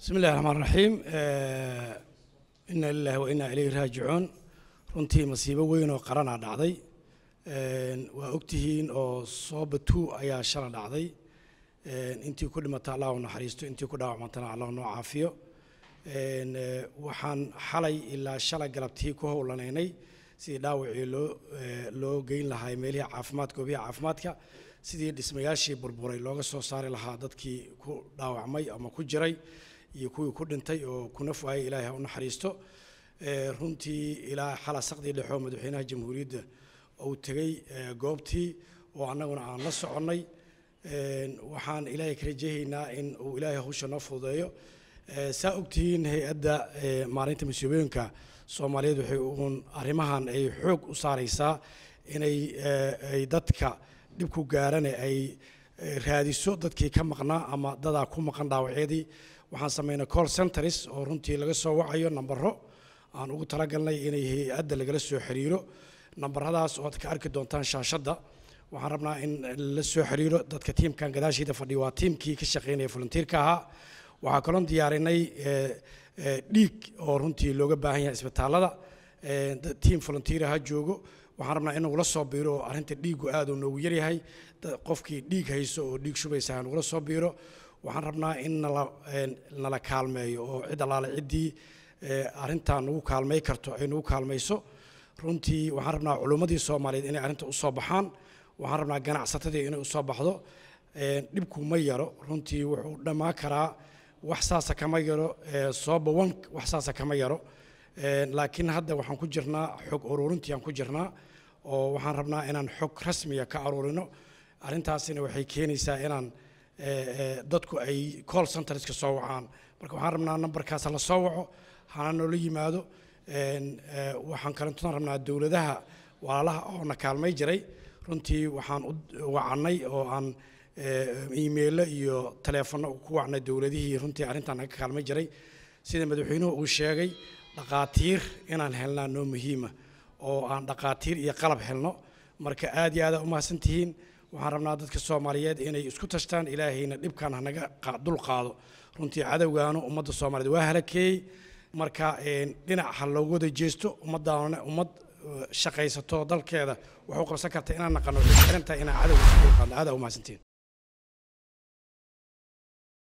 bismi illahi raxmaan raxiim ina lilahi wa inaa ilayhi raajicuun runtii masiibo weyn oo qaranaa dhacday. Waa ogtihiin oo sooba two ayaa shala dhacday. Intii ku dhimata allah naxariisto intii ku dhaawacmantana allah noo caafiyo. Waxaan xalay ilaa shala galabtii ku howlanaynay sidii dhaawacii loo loo geyn lahaa meelihii caafimaadka goobihii caafimaadka. Sidii dhismayaashii burburay looga soo saari lahaa dadkii ku dhaawacmay ama ku jiray iyo kuwii ku dhintay oo ku naf waayay ilaahay ha u naxariisto runtii ilaa xala saqdii dhexoo madaxweynaha jamhuuriyadda uu tegey goobtii oo annaguna aan la soconnay waxaan ilaahay ka rajahaynaa in uu ilaahay hawsha noo fududeeyo. Saa ogtihiin hay'adda maalinta masiibooyinka soomaaliyeed waxay uun arrimahan ay xoog u saaraysaa inay ay dadka dhibku gaarane ay raadiso dadkii ka maqnaa ama dadaa ku maqan dhaawacyadii waxaan samaynay call centers oo runtii laga soo wacayo nambaro aan ugu talagalnay inay hay'adda lagala soo xiriiro nambaradaas oo aad ka arki doontaan shaashadda. Waxaan rabnaa in la soo xiriiro dadka tiimkan gadaashiida fadhiya waa tiimkii ka shaqaynaya volunteerka ahaa. Waxaa kaloon diyaarinay dhiig oo runtii looga baahan yahay isbitaallada tiim volunteer ha joogo waxaan rabnaa in nagula soo biiro oo arrinta dhiigu aad uu noogu yaryahay qofkii dhiig hayso oo dhiig shubaysa ha nagula soo biiro. Waxaan rabnaa in nala kaalmeeyo oo cid allaale ciddii arrintaa nagu kaalmay karto ay nagu kaalmayso. Runtii waxaan rabnaa culummadii soomaaliyeed inay arrinta u soo baxaan. Waxaan rabnaa ganacsatadii inay u soo baxdo. Dhibku ma yaro. Runtii wuxuu dhammaan karaa. Wax saasa kama yaro. Sooba wan wax saasa kama yaro laakiin hadda waxaan ku jirnaa xog ururintii ku jirnaa oo waxaan rabnaa inaan xog rasmiya ka aruurino. Arrintaasina waxay keenaysaa inaan dadku ay call centerska soo wacaan. Marka waxaan rabnaa nambarkaas la soo waco hana noola yimaado. Waxaan kalentoon rabnaa dowladaha walaalaha oo na kaalmay jiray. Runtii waxaan u wacannay oo aan iimeilo iyo taleefanno ku wacnay dowladihii runtii arrintan naga kaalmay jiray. Sida madaxweynuhu uu sheegay dhaqaatiir inaan helnaa noo muhiima oo aan dhaqaatiir iyo qalab helno. Marka aad iyo aada umahadsan tihiin waxaan rabnaa dadka soomaaliyeed inay isku tashtaan ilaahayna dhibkan hanaga dul qaado. Runtii cadowgaanu ummadda soomaaliyeed waa halakeeyey marka dhinac ha loogu jeesto ummaddaana ummad shaqaysato dalkeeda waxu qabsan karta inaan naqano waxay xiran tahay inaan cadowga isku dul qaadno aada umahadsantihiin